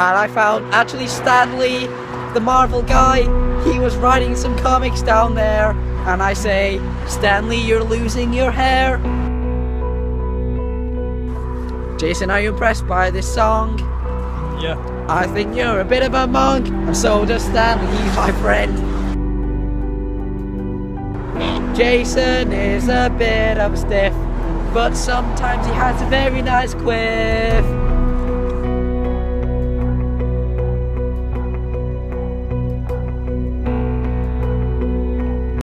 and I found actually Stan Lee, the Marvel guy, he was writing some comics down there, and I say, Stanley, you're losing your hair. Jason, are you impressed by this song? Yeah. I think you're a bit of a monk, and so does Stan Lee, my friend. Jason is a bit of a stiff, but sometimes he has a very nice quiff.